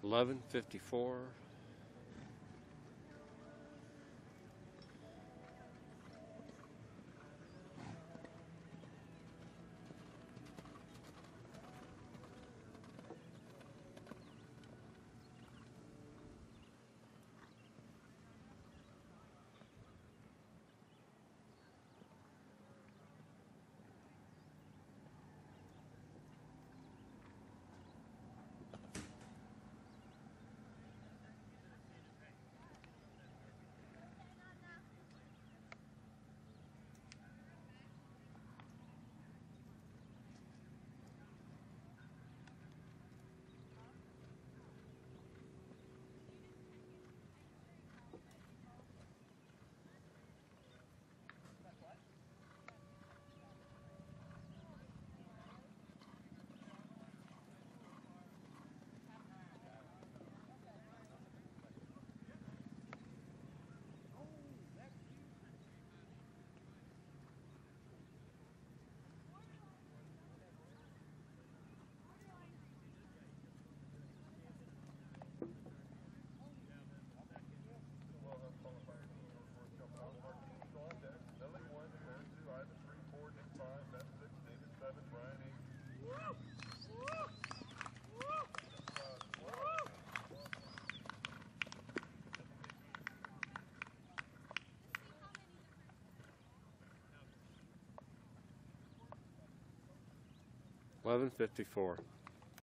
Eleven fifty-four. Eleven fifty-four.